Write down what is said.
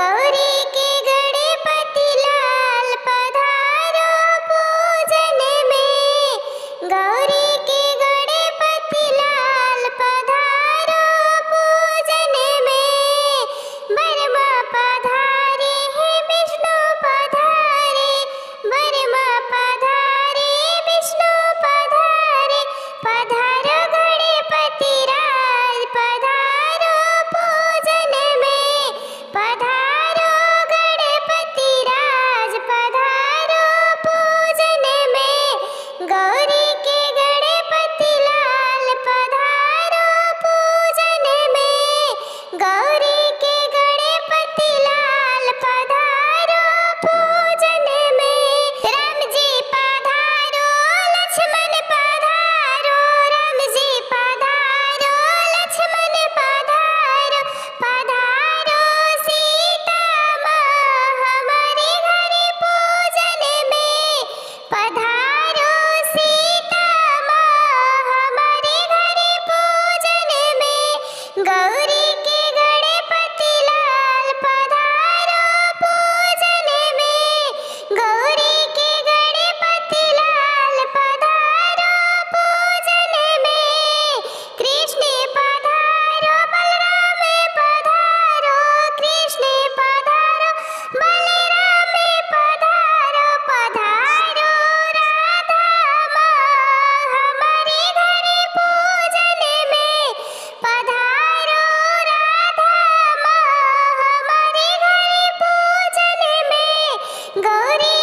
Cobri. Gori